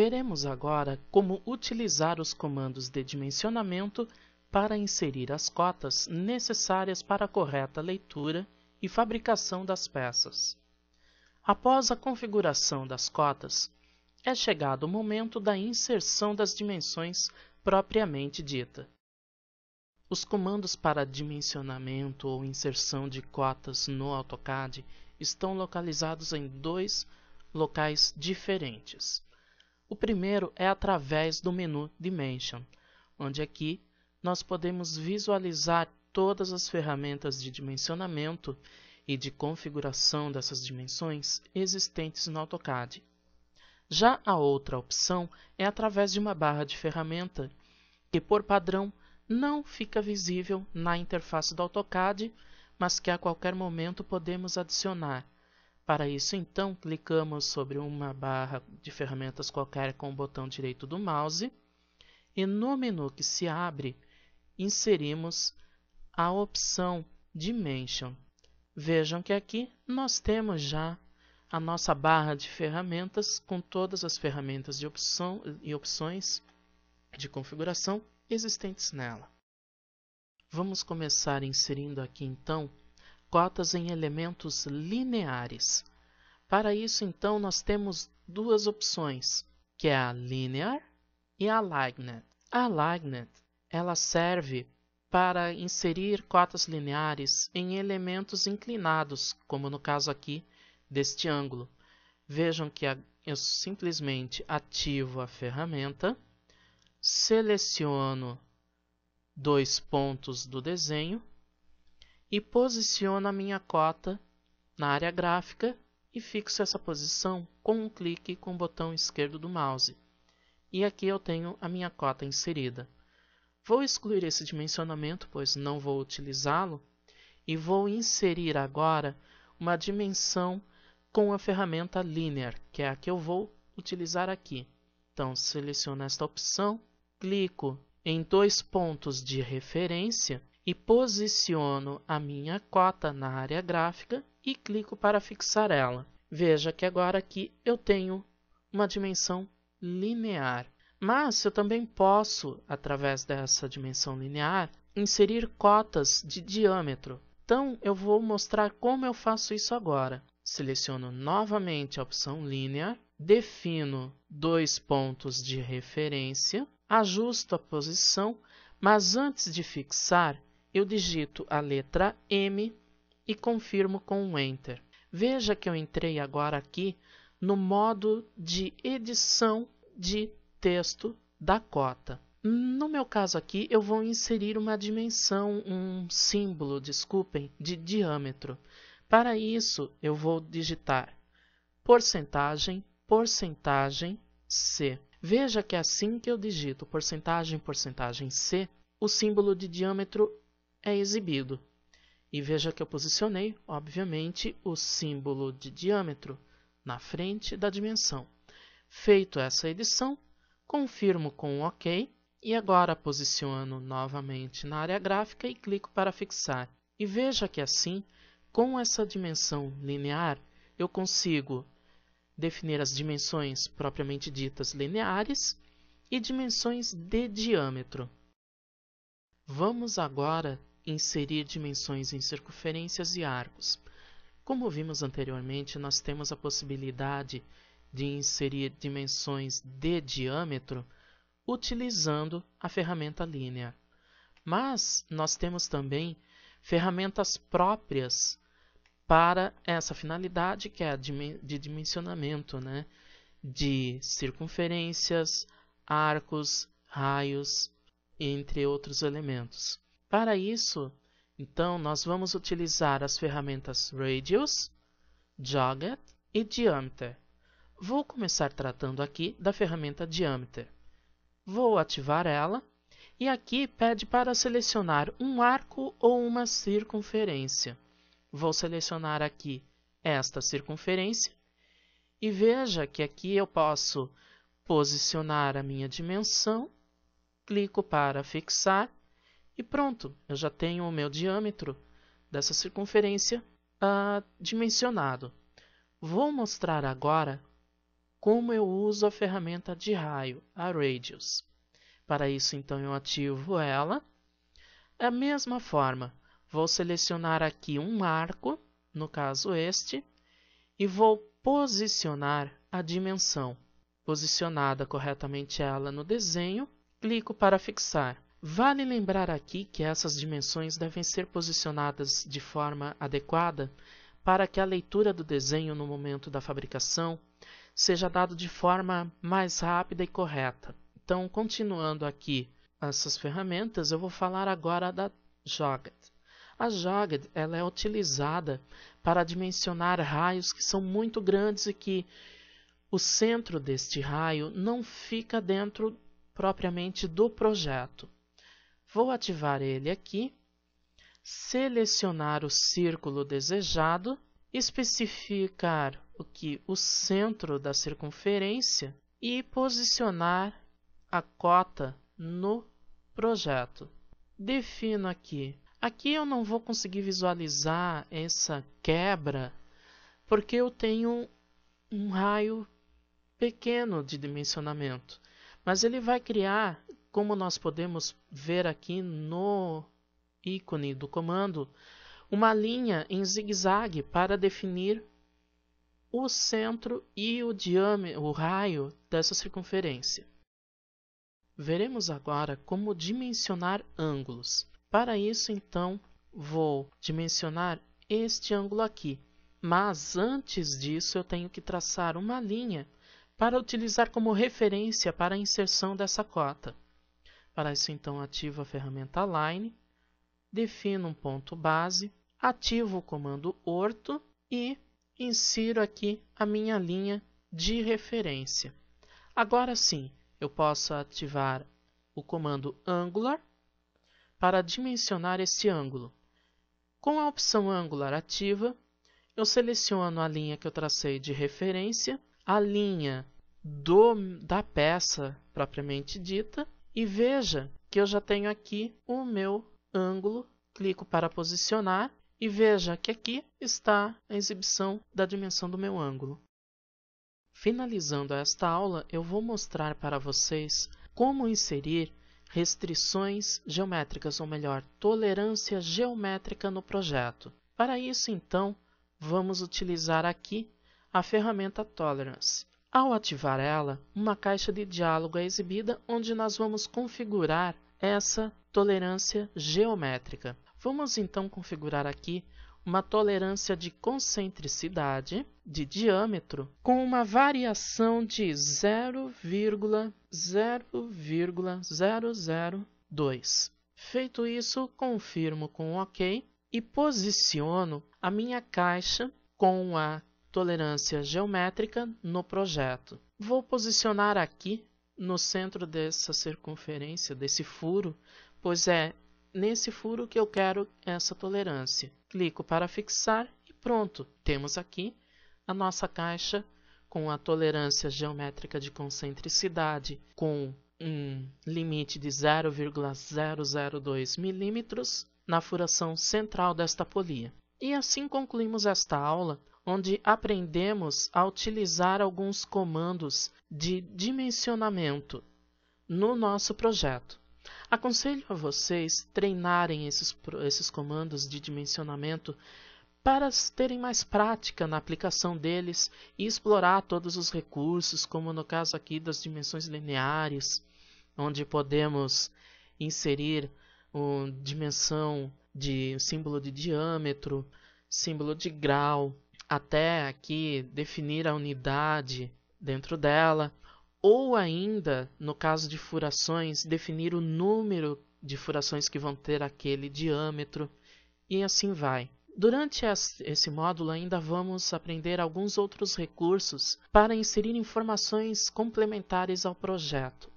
Veremos agora como utilizar os comandos de dimensionamento para inserir as cotas necessárias para a correta leitura e fabricação das peças. Após a configuração das cotas, é chegado o momento da inserção das dimensões propriamente dita. Os comandos para dimensionamento ou inserção de cotas no AutoCAD estão localizados em dois locais diferentes. O primeiro é através do menu Dimension, onde aqui nós podemos visualizar todas as ferramentas de dimensionamento e de configuração dessas dimensões existentes no AutoCAD. Já a outra opção é através de uma barra de ferramenta, que por padrão não fica visível na interface do AutoCAD, mas que a qualquer momento podemos adicionar. Para isso, então, clicamos sobre uma barra de ferramentas qualquer com o botão direito do mouse e no menu que se abre, inserimos a opção Dimension. Vejam que aqui nós temos já a nossa barra de ferramentas com todas as ferramentas opção e opções de configuração existentes nela. Vamos começar inserindo aqui então cotas em elementos lineares. Para isso então nós temos duas opções, que é a Linear e a Aligned. A Aligned ela serve para inserir cotas lineares em elementos inclinados, como no caso aqui deste ângulo. Vejam que eu simplesmente ativo a ferramenta, seleciono dois pontos do desenho e posiciono a minha cota na área gráfica e fixo essa posição com um clique com o botão esquerdo do mouse. E aqui eu tenho a minha cota inserida. Vou excluir esse dimensionamento, pois não vou utilizá-lo, e vou inserir agora uma dimensão com a ferramenta Linear, que é a que eu vou utilizar aqui. Então, seleciono esta opção, clico em dois pontos de referência e posiciono a minha cota na área gráfica e clico para fixar ela. Veja que agora aqui eu tenho uma dimensão linear. Mas eu também posso, através dessa dimensão linear, inserir cotas de diâmetro. Então, eu vou mostrar como eu faço isso agora. Seleciono novamente a opção Linear, defino dois pontos de referência, ajusto a posição, mas antes de fixar, eu digito a letra M e confirmo com um Enter. Veja que eu entrei agora aqui no modo de edição de texto da cota. No meu caso aqui, eu vou inserir uma dimensão, um símbolo, desculpem, de diâmetro. Para isso, eu vou digitar porcentagem, porcentagem C. Veja que assim que eu digito porcentagem, porcentagem C, o símbolo de diâmetro é exibido. E veja que eu posicionei, obviamente, o símbolo de diâmetro na frente da dimensão. Feito essa edição, confirmo com OK e agora posiciono novamente na área gráfica e clico para fixar. E veja que assim, com essa dimensão linear, eu consigo definir as dimensões propriamente ditas lineares e dimensões de diâmetro. Vamos agora inserir dimensões em circunferências e arcos. Como vimos anteriormente, nós temos a possibilidade de inserir dimensões de diâmetro utilizando a ferramenta Linear. Mas nós temos também ferramentas próprias para essa finalidade, que é a de dimensionamento né? de circunferências, arcos, raios, entre outros elementos. Para isso, então, nós vamos utilizar as ferramentas Radius, Joget e Diameter. Vou começar tratando aqui da ferramenta Diameter. Vou ativar ela e aqui pede para selecionar um arco ou uma circunferência. Vou selecionar aqui esta circunferência e veja que aqui eu posso posicionar a minha dimensão, clico para fixar e pronto, eu já tenho o meu diâmetro dessa circunferência uh, dimensionado. Vou mostrar agora como eu uso a ferramenta de raio, a Radius. Para isso, então, eu ativo ela. Da mesma forma, vou selecionar aqui um arco, no caso este, e vou posicionar a dimensão. Posicionada corretamente ela no desenho, clico para fixar. Vale lembrar aqui que essas dimensões devem ser posicionadas de forma adequada para que a leitura do desenho no momento da fabricação seja dado de forma mais rápida e correta. Então, continuando aqui essas ferramentas, eu vou falar agora da Joged. A Joged ela é utilizada para dimensionar raios que são muito grandes e que o centro deste raio não fica dentro propriamente do projeto. Vou ativar ele aqui, selecionar o círculo desejado, especificar o que o centro da circunferência e posicionar a cota no projeto. Defino aqui. Aqui eu não vou conseguir visualizar essa quebra porque eu tenho um raio pequeno de dimensionamento, mas ele vai criar como nós podemos ver aqui no ícone do comando, uma linha em zigue-zague para definir o centro e o diâmetro, o raio dessa circunferência. Veremos agora como dimensionar ângulos. Para isso, então, vou dimensionar este ângulo aqui. Mas antes disso, eu tenho que traçar uma linha para utilizar como referência para a inserção dessa cota. Para isso, então, ativo a ferramenta Align, defino um ponto base, ativo o comando orto e insiro aqui a minha linha de referência. Agora sim, eu posso ativar o comando Angular para dimensionar esse ângulo. Com a opção Angular ativa, eu seleciono a linha que eu tracei de referência, a linha do, da peça propriamente dita e veja que eu já tenho aqui o meu ângulo. Clico para posicionar e veja que aqui está a exibição da dimensão do meu ângulo. Finalizando esta aula, eu vou mostrar para vocês como inserir restrições geométricas, ou melhor, tolerância geométrica no projeto. Para isso, então, vamos utilizar aqui a ferramenta Tolerance. Ao ativar ela, uma caixa de diálogo é exibida onde nós vamos configurar essa tolerância geométrica. Vamos então configurar aqui uma tolerância de concentricidade de diâmetro com uma variação de 0,0,002. Feito isso, confirmo com OK e posiciono a minha caixa com a tolerância geométrica no projeto. Vou posicionar aqui no centro dessa circunferência, desse furo, pois é nesse furo que eu quero essa tolerância. Clico para fixar e pronto, temos aqui a nossa caixa com a tolerância geométrica de concentricidade com um limite de 0,002 milímetros na furação central desta polia. E assim concluímos esta aula onde aprendemos a utilizar alguns comandos de dimensionamento no nosso projeto. Aconselho a vocês treinarem esses, esses comandos de dimensionamento para terem mais prática na aplicação deles e explorar todos os recursos, como no caso aqui das dimensões lineares, onde podemos inserir uma dimensão de símbolo de diâmetro, símbolo de grau, até aqui definir a unidade dentro dela, ou ainda, no caso de furações, definir o número de furações que vão ter aquele diâmetro, e assim vai. Durante esse módulo ainda vamos aprender alguns outros recursos para inserir informações complementares ao projeto.